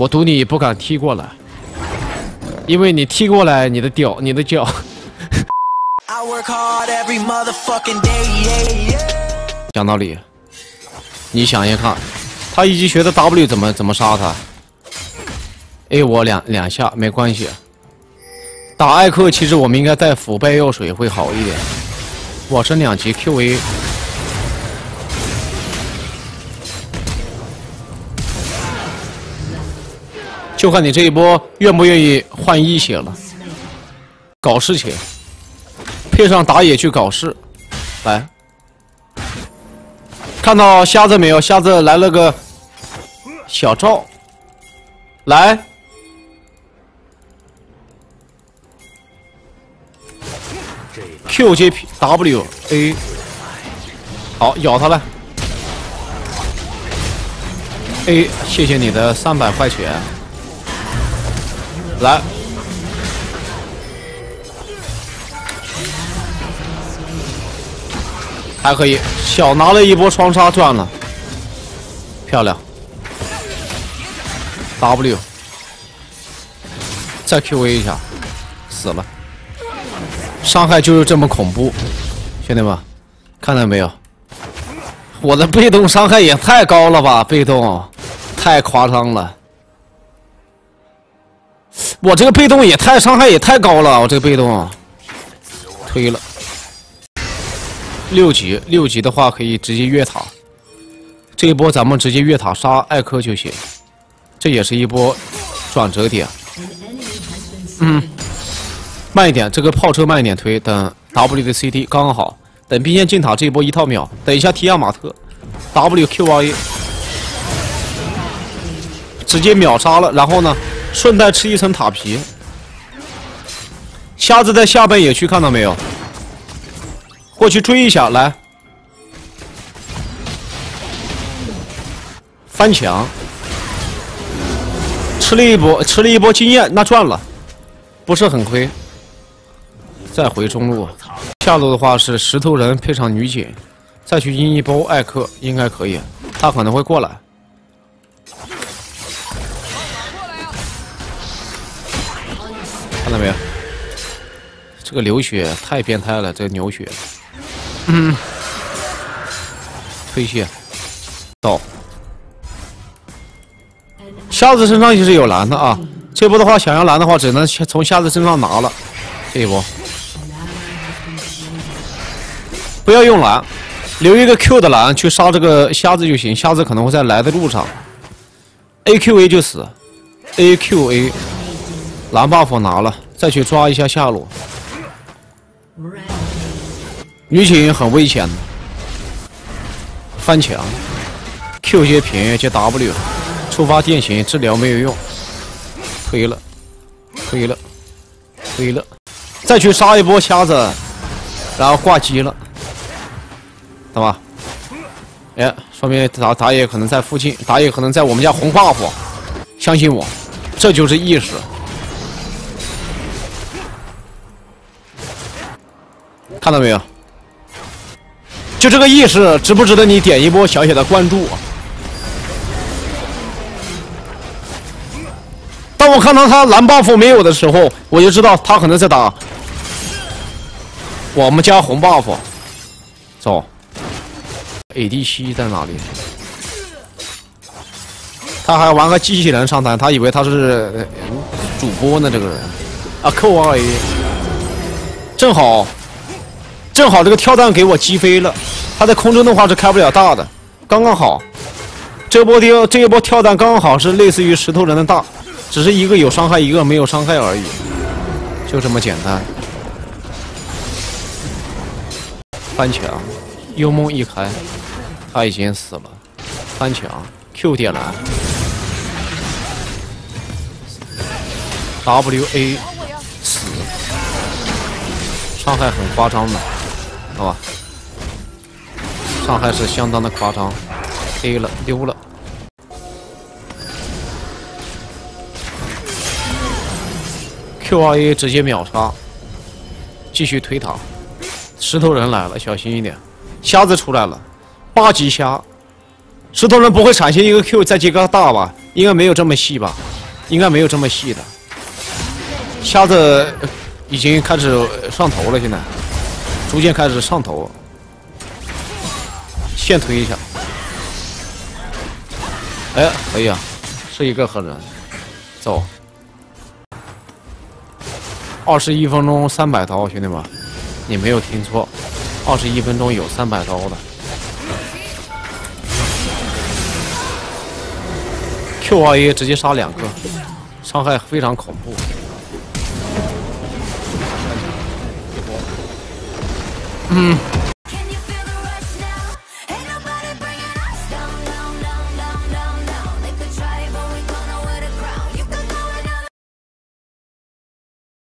我赌你不敢踢过来，因为你踢过来，你的屌，你的脚。讲道理，你想一看，他一级学的 W 怎么怎么杀他？A 我两两下没关系。打艾克其实我们应该带腐败药水会好一点。我升两级 QA，就看你这一波愿不愿意换一血了。搞事情，配上打野去搞事，来。看到瞎子没有？瞎子来了个小赵，来，Q 接 P W A，好咬他了，A，谢谢你的三百块钱，来。还可以，小拿了一波双杀赚了，漂亮。W，再 QA 一下，死了。伤害就是这么恐怖，兄弟们，看到没有？我的被动伤害也太高了吧！被动，太夸张了。我这个被动也太伤害也太高了，我这个被动，推了。六级，六级的话可以直接越塔。这一波咱们直接越塔杀艾克就行，这也是一波转折点。嗯，慢一点，这个炮车慢一点推，等 W 的 CD 刚刚好。等兵线进塔这一波一套秒，等一下提亚马特，WQA，直接秒杀了。然后呢，顺带吃一层塔皮。瞎子在下半野区看到没有？过去追一下，来翻墙，吃了一波，吃了一波经验，那赚了，不是很亏。再回中路，下路的话是石头人配上女警，再去阴一波艾克应该可以，他可能会过来。看到没有？这个流血太变态了，这个牛血。嗯，推卸，到，瞎子身上也是有蓝的啊。这波的话，想要蓝的话，只能从瞎子身上拿了。这一波，不要用蓝，留一个 Q 的蓝去杀这个瞎子就行。瞎子可能会在来的路上，AQA 就死，AQA，蓝 buff 拿了，再去抓一下下路。女警很危险的，翻墙，Q 接平接 W，触发电刑治疗没有用，推了，推了，推了，再去杀一波瞎子，然后挂机了，懂吧？哎，说明打打野可能在附近，打野可能在我们家红 buff，相信我，这就是意识，看到没有？就这个意识，值不值得你点一波小小的关注？当我看到他蓝 buff 没有的时候，我就知道他可能在打我们家红 buff。走，ADC 在哪里？他还玩个机器人上单，他以为他是主播呢。这个人啊，扣二 A，正好。正好这个跳弹给我击飞了，他在空中的话是开不了大的，刚刚好。这波跳这一波跳弹刚刚好是类似于石头人的大，只是一个有伤害，一个没有伤害而已，就这么简单。翻墙，幽梦一开，他已经死了。翻墙，Q 点蓝，WA 死，伤害很夸张的。好吧，伤害是相当的夸张，A 了，溜了，Q2A 直接秒杀，继续推塔，石头人来了，小心一点，瞎子出来了，八级瞎，石头人不会闪现一个 Q 再接个大吧？应该没有这么细吧？应该没有这么细的。瞎子已经开始上头了，现在逐渐开始上头，线推一下。哎，可以啊，是一个狠人，走。二十一分钟三百刀，兄弟们，你没有听错，二十一分钟有三百刀的。Q 二 A 直接杀两个，伤害非常恐怖。嗯。